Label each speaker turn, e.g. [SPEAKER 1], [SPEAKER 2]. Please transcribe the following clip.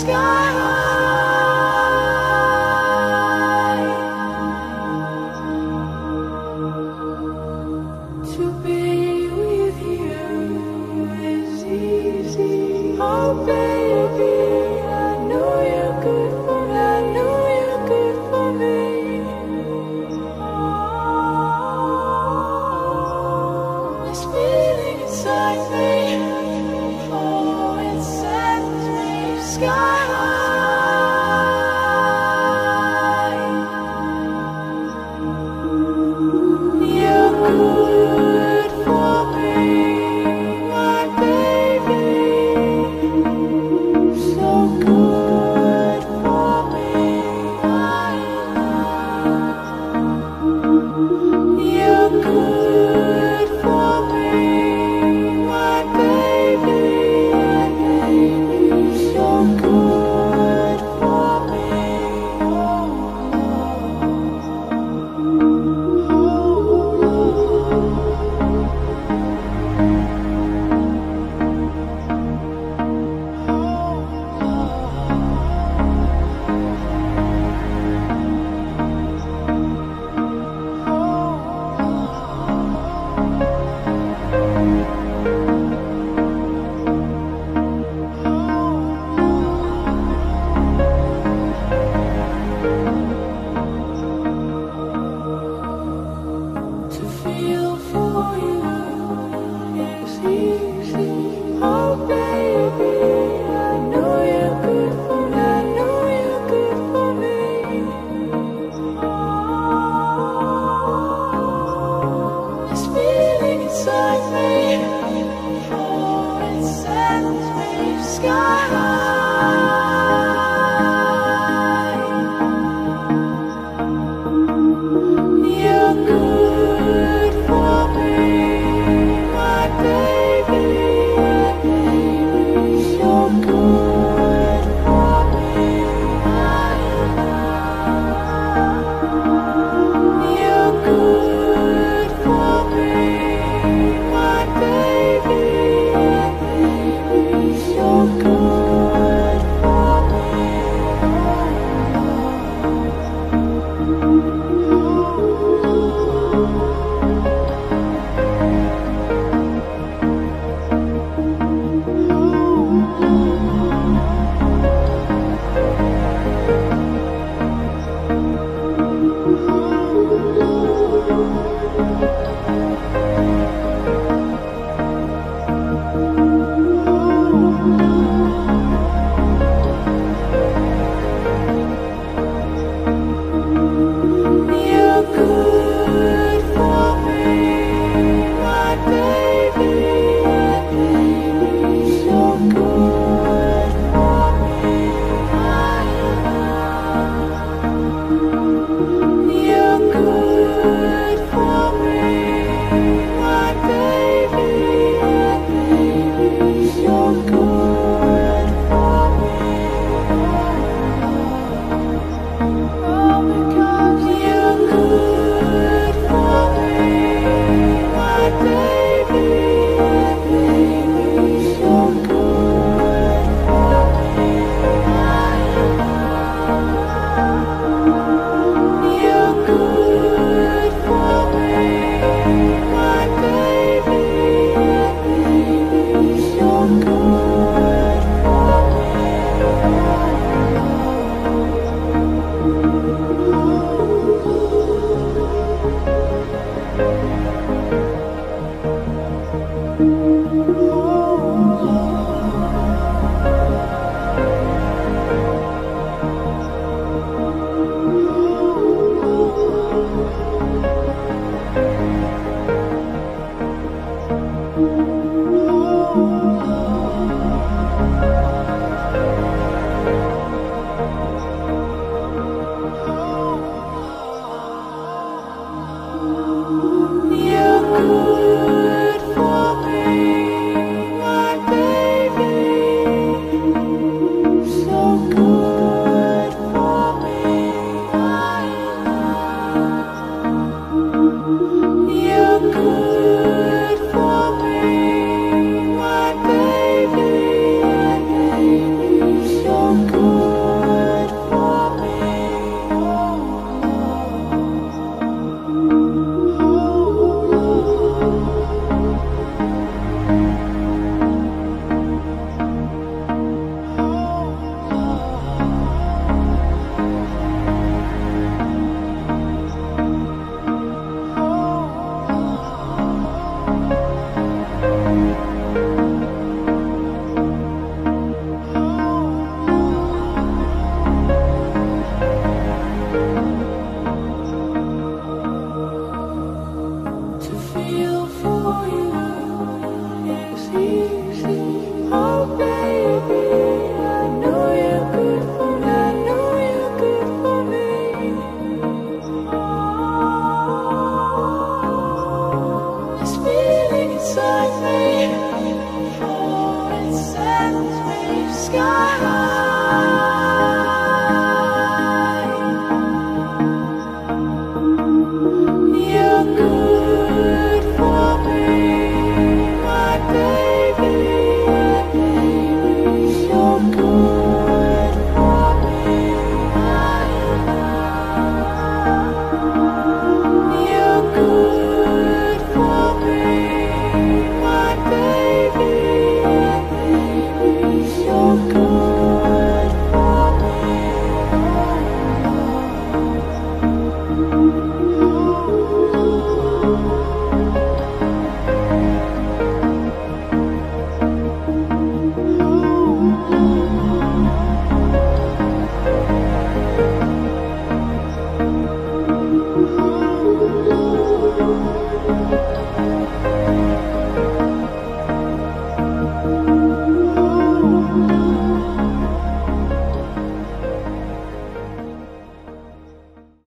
[SPEAKER 1] sky high.